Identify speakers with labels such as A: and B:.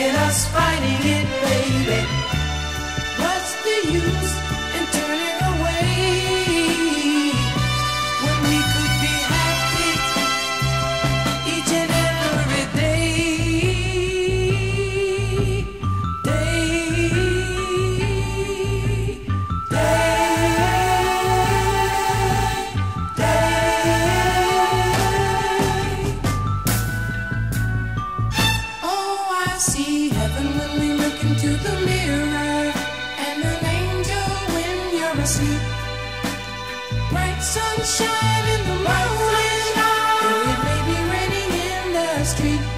A: in us fighting.
B: see heaven when we look into the mirror, and an angel when you're asleep. Bright sunshine in the morning, though it may be raining in the street.